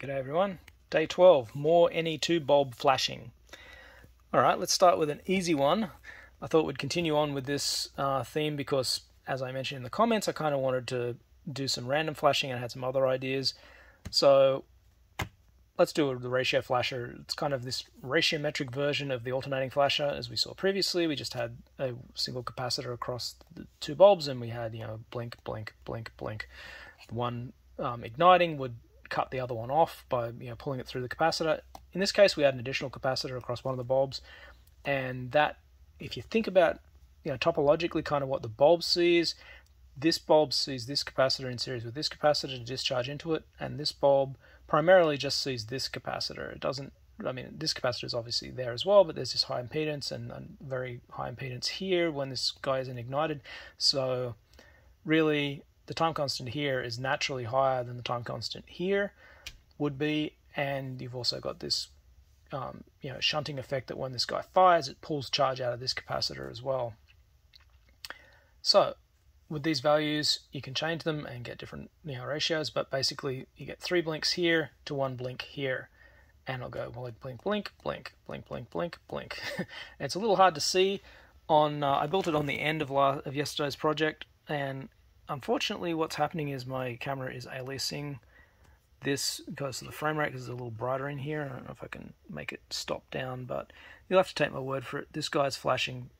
G'day everyone. Day 12, more NE2 bulb flashing. Alright, let's start with an easy one. I thought we'd continue on with this uh, theme because, as I mentioned in the comments, I kind of wanted to do some random flashing and had some other ideas. So let's do the ratio flasher. It's kind of this ratiometric version of the alternating flasher as we saw previously. We just had a single capacitor across the two bulbs and we had, you know, blink, blink, blink, blink. One um, igniting would cut the other one off by you know pulling it through the capacitor. In this case, we had an additional capacitor across one of the bulbs, and that, if you think about you know topologically, kind of what the bulb sees, this bulb sees this capacitor in series with this capacitor to discharge into it, and this bulb primarily just sees this capacitor. It doesn't. I mean, this capacitor is obviously there as well, but there's this high impedance and, and very high impedance here when this guy isn't ignited. So, really, the time constant here is naturally higher than the time constant here would be, and you've also got this um, you know shunting effect that when this guy fires, it pulls charge out of this capacitor as well. So with these values, you can change them and get different you know, ratios, but basically you get three blinks here to one blink here. And I'll go blink, blink, blink, blink, blink, blink, blink, blink. it's a little hard to see on, uh, I built it on the end of, last, of yesterday's project, and unfortunately what's happening is my camera is aliasing this because the frame rate is a little brighter in here. I don't know if I can make it stop down, but you'll have to take my word for it. This guy's flashing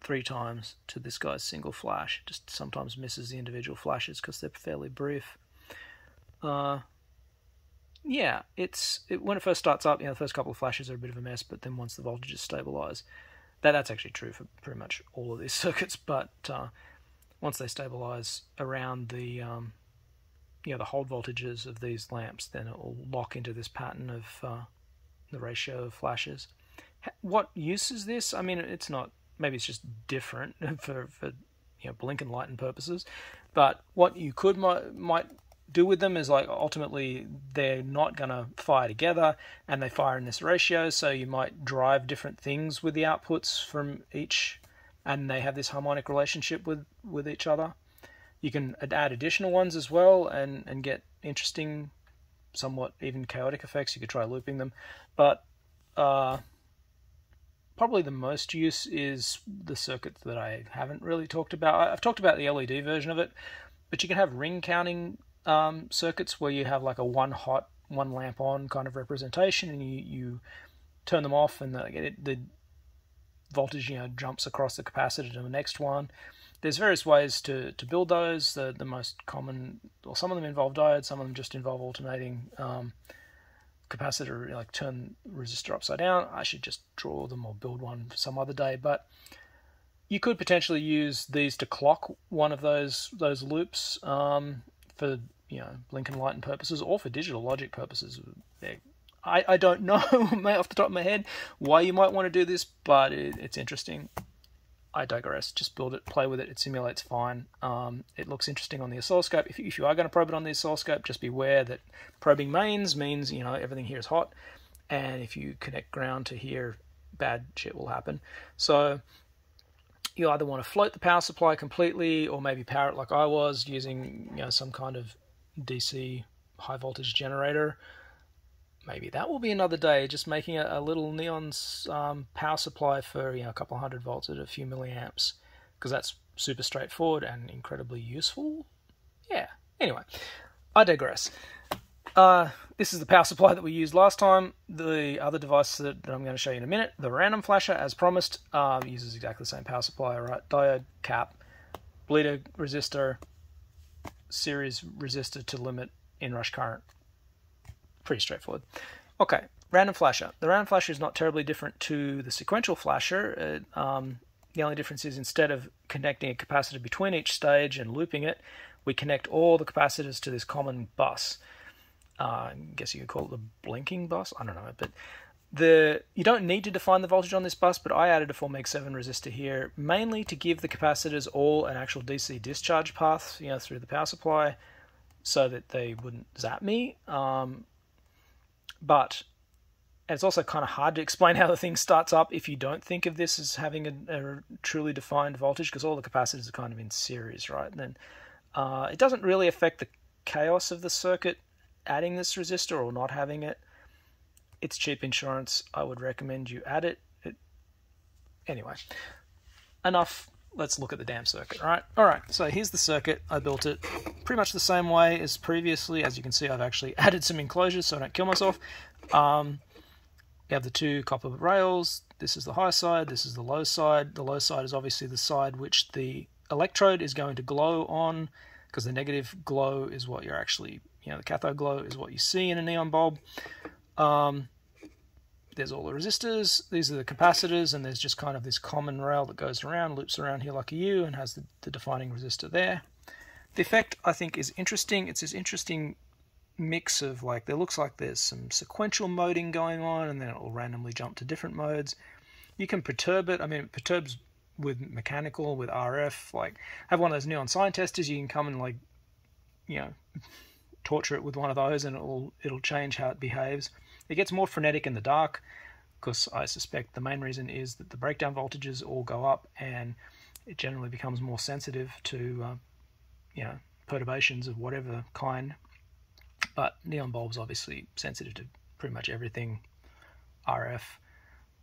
three times to this guy's single flash. Just sometimes misses the individual flashes because they're fairly brief. Uh, yeah, it's it, when it first starts up, you know, the first couple of flashes are a bit of a mess, but then once the voltages stabilize, that that's actually true for pretty much all of these circuits. But uh, once they stabilize around the um, you know the hold voltages of these lamps, then it will lock into this pattern of uh, the ratio of flashes. What use is this? I mean, it's not. Maybe it's just different for for you know blink and lighten purposes. But what you could might might do with them is like ultimately they're not going to fire together and they fire in this ratio so you might drive different things with the outputs from each and they have this harmonic relationship with with each other. You can add additional ones as well and and get interesting, somewhat even chaotic effects. You could try looping them, but uh, probably the most use is the circuit that I haven't really talked about. I've talked about the LED version of it, but you can have ring counting um, circuits where you have like a one hot, one lamp on kind of representation, and you you turn them off, and the, the voltage you know jumps across the capacitor to the next one. There's various ways to, to build those. The the most common, or some of them involve diodes, some of them just involve alternating um, capacitor, like turn resistor upside down. I should just draw them or build one some other day, but you could potentially use these to clock one of those those loops um, for you know blink and lighten purposes or for digital logic purposes. They're I, I don't know off the top of my head why you might want to do this, but it, it's interesting. I digress. Just build it, play with it. It simulates fine. Um, it looks interesting on the oscilloscope. If, if you are going to probe it on the oscilloscope, just beware that probing mains means you know everything here is hot, and if you connect ground to here, bad shit will happen. So you either want to float the power supply completely, or maybe power it like I was using you know some kind of DC high voltage generator maybe that will be another day. Just making a, a little neon um, power supply for you know a couple hundred volts at a few milliamps, because that's super straightforward and incredibly useful. Yeah. Anyway, I digress. Uh, this is the power supply that we used last time. The other device that, that I'm going to show you in a minute, the random flasher, as promised, um, uses exactly the same power supply, right? Diode, cap, bleeder resistor, series resistor to limit inrush current pretty straightforward. Okay, random flasher. The random flasher is not terribly different to the sequential flasher. It, um, the only difference is instead of connecting a capacitor between each stage and looping it, we connect all the capacitors to this common bus. Uh, I guess you could call it the blinking bus. I don't know, but the you don't need to define the voltage on this bus, but I added a 4 meg 7 resistor here mainly to give the capacitors all an actual DC discharge path, you know, through the power supply, so that they wouldn't zap me. Um, but it's also kind of hard to explain how the thing starts up if you don't think of this as having a, a truly defined voltage because all the capacitors are kind of in series, right? And then uh, it doesn't really affect the chaos of the circuit adding this resistor or not having it. It's cheap insurance. I would recommend you add it. it anyway, enough. Let's look at the damn circuit, right? All right, so here's the circuit. I built it pretty much the same way as previously. As you can see, I've actually added some enclosures so I don't kill myself. Um, you have the two copper rails. This is the high side, this is the low side. The low side is obviously the side which the electrode is going to glow on because the negative glow is what you're actually, you know, the cathode glow is what you see in a neon bulb. Um, there's all the resistors, these are the capacitors, and there's just kind of this common rail that goes around, loops around here like a U, and has the, the defining resistor there. The effect, I think, is interesting. It's this interesting mix of like, there looks like there's some sequential moding going on, and then it will randomly jump to different modes. You can perturb it. I mean, it perturbs with mechanical, with RF. Like, have one of those neon sign testers. You can come and like, you know, torture it with one of those, and it'll it'll change how it behaves. It gets more frenetic in the dark because I suspect the main reason is that the breakdown voltages all go up and it generally becomes more sensitive to, uh, you know, perturbations of whatever kind. But neon bulbs obviously sensitive to pretty much everything, RF,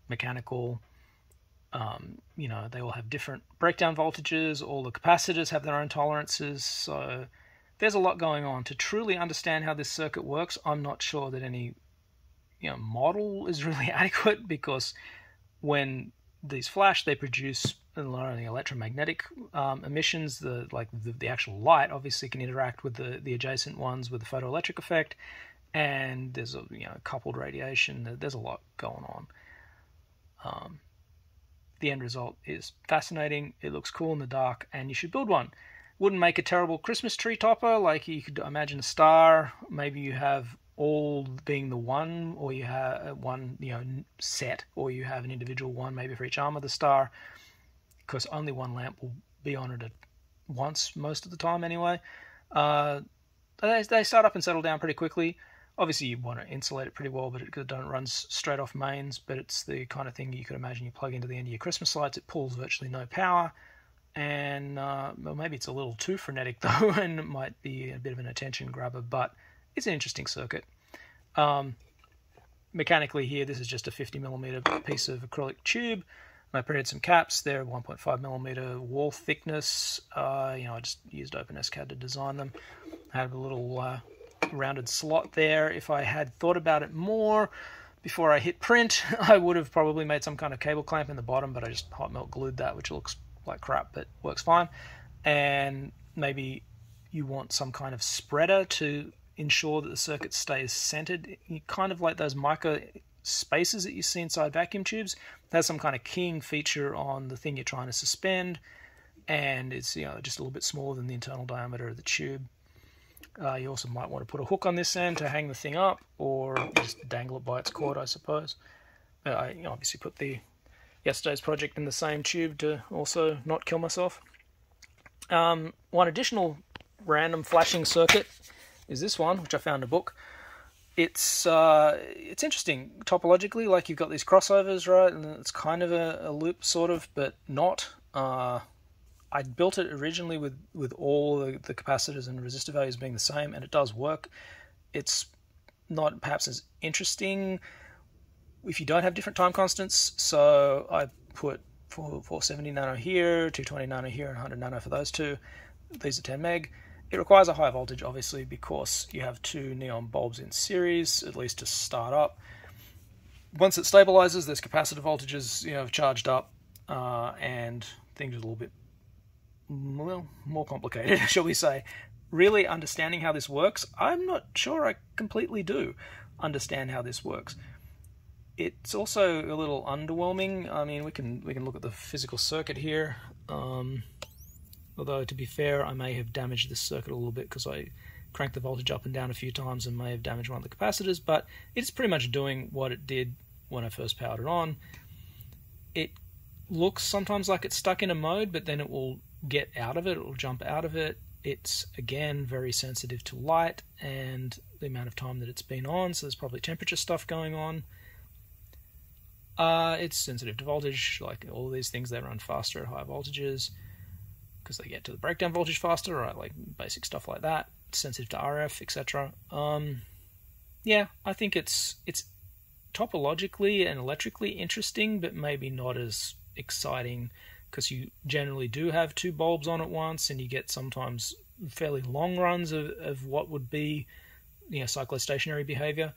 mechanical. Um, you know, they all have different breakdown voltages. All the capacitors have their own tolerances. So there's a lot going on. To truly understand how this circuit works, I'm not sure that any you know, model is really adequate because when these flash, they produce not only electromagnetic um, emissions, the like the, the, actual light obviously can interact with the, the adjacent ones with the photoelectric effect, and there's a you know coupled radiation. There's a lot going on. Um, the end result is fascinating. It looks cool in the dark, and you should build one. Wouldn't make a terrible Christmas tree topper. Like you could imagine a star. Maybe you have all being the one, or you have uh, one, you know, set, or you have an individual one maybe for each arm of the star, because only one lamp will be on it at once most of the time anyway. Uh, they, they start up and settle down pretty quickly. Obviously, you want to insulate it pretty well, but it don't run straight off mains. But it's the kind of thing you could imagine you plug into the end of your Christmas lights. It pulls virtually no power, and uh, well, maybe it's a little too frenetic though, and it might be a bit of an attention grabber. But it's an interesting circuit. Um, mechanically here, this is just a 50 millimeter piece of acrylic tube. I printed some caps. They're 1.5 millimeter wall thickness. Uh, you know, I just used OpenSCAD to design them. I have a little uh, rounded slot there. If I had thought about it more before I hit print, I would have probably made some kind of cable clamp in the bottom, but I just hot melt glued that, which looks like crap, but works fine. And maybe you want some kind of spreader to ensure that the circuit stays centered. kind of like those mica spacers that you see inside vacuum tubes. It has some kind of keying feature on the thing you're trying to suspend, and it's you know just a little bit smaller than the internal diameter of the tube. Uh, you also might want to put a hook on this end to hang the thing up, or just dangle it by its cord, I suppose. I obviously put the yesterday's project in the same tube to also not kill myself. Um, one additional random flashing circuit is this one, which I found in a book. It's uh, it's interesting topologically. Like you've got these crossovers, right, and it's kind of a, a loop, sort of, but not. Uh, I built it originally with with all the, the capacitors and resistor values being the same, and it does work. It's not perhaps as interesting if you don't have different time constants. So I put 470 nano here, 220 nano here, and 100 nano for those two. These are 10 meg. It requires a high voltage, obviously, because you have two neon bulbs in series, at least to start up. Once it stabilizes, there's capacitor voltages, you know, charged up, uh, and things are a little bit, well, more complicated, shall we say. Really understanding how this works, I'm not sure I completely do understand how this works. It's also a little underwhelming. I mean, we can we can look at the physical circuit here. Um, Although, to be fair, I may have damaged this circuit a little bit because I cranked the voltage up and down a few times and may have damaged one of the capacitors, but it's pretty much doing what it did when I first powered it on. It looks sometimes like it's stuck in a mode, but then it will get out of it, it will jump out of it. It's again very sensitive to light and the amount of time that it's been on, so there's probably temperature stuff going on. Uh, it's sensitive to voltage, like all these things, they run faster at higher voltages because they get to the breakdown voltage faster, right? Like basic stuff like that, sensitive to RF, etc. Um, yeah, I think it's it's topologically and electrically interesting, but maybe not as exciting because you generally do have two bulbs on at once, and you get sometimes fairly long runs of, of what would be you know cyclostationary behavior,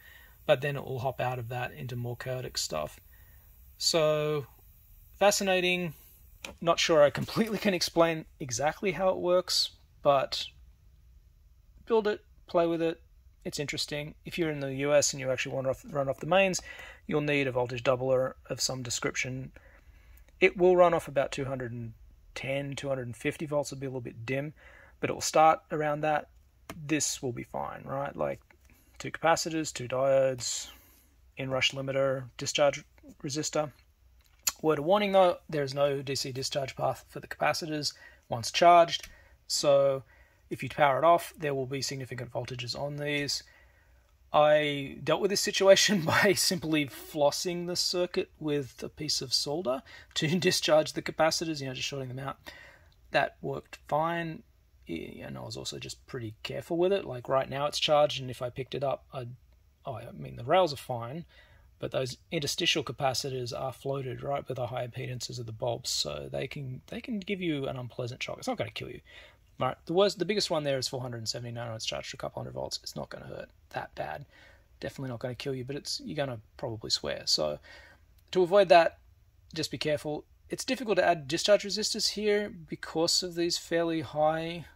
but then it will hop out of that into more chaotic stuff. So fascinating. Not sure I completely can explain exactly how it works, but build it, play with it. It's interesting. If you're in the US and you actually want to run off the mains, you'll need a voltage doubler of some description. It will run off about 210, 250 volts. It'll be a little bit dim, but it will start around that. This will be fine, right? Like two capacitors, two diodes, inrush limiter, discharge resistor. Word of warning though, there is no DC discharge path for the capacitors once charged, so if you power it off, there will be significant voltages on these. I dealt with this situation by simply flossing the circuit with a piece of solder to discharge the capacitors, you know, just shorting them out. That worked fine, and I was also just pretty careful with it. Like right now it's charged, and if I picked it up, I'd, oh, I mean, the rails are fine, but those interstitial capacitors are floated right with the high impedances of the bulbs, so they can they can give you an unpleasant shock. It's not going to kill you, Right, the worst, the biggest one there is 470 nanoamps charged to a couple hundred volts. It's not going to hurt that bad. Definitely not going to kill you, but it's you're going to probably swear. So to avoid that, just be careful. It's difficult to add discharge resistors here because of these fairly high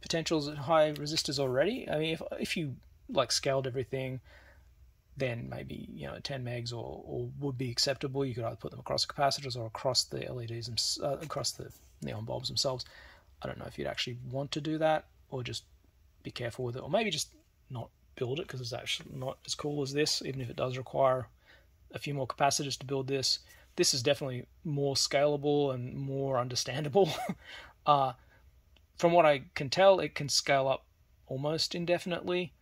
potentials, high resistors already. I mean, if if you like scaled everything, then maybe you know 10 megs or, or would be acceptable. You could either put them across the capacitors or across the LEDs, uh, across the neon bulbs themselves. I don't know if you'd actually want to do that or just be careful with it, or maybe just not build it because it's actually not as cool as this, even if it does require a few more capacitors to build this. This is definitely more scalable and more understandable. uh, from what I can tell, it can scale up almost indefinitely,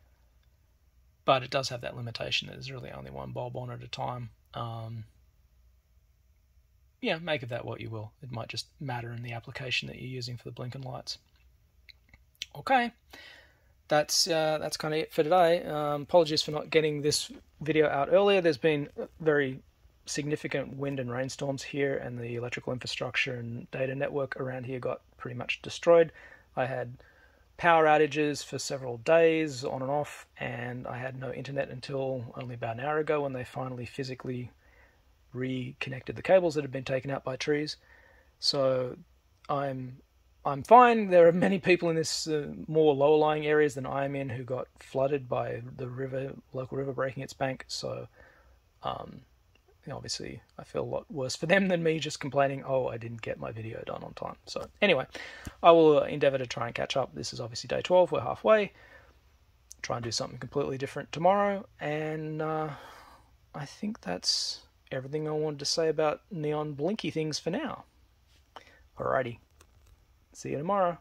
but it does have that limitation that there's really only one bulb on at a time. Um, yeah, make of that what you will. It might just matter in the application that you're using for the blinking lights. Okay, that's uh, that's kind of it for today. Um, apologies for not getting this video out earlier. There's been very significant wind and rainstorms here, and the electrical infrastructure and data network around here got pretty much destroyed. I had power outages for several days on and off, and I had no internet until only about an hour ago when they finally physically reconnected the cables that had been taken out by trees. So I'm I'm fine. There are many people in this uh, more lower lying areas than I'm in who got flooded by the river, local river breaking its bank. So, um, obviously, I feel a lot worse for them than me just complaining, oh, I didn't get my video done on time. So, anyway, I will endeavor to try and catch up. This is obviously day 12, we're halfway. Try and do something completely different tomorrow. And uh, I think that's everything I wanted to say about neon blinky things for now. Alrighty. See you tomorrow.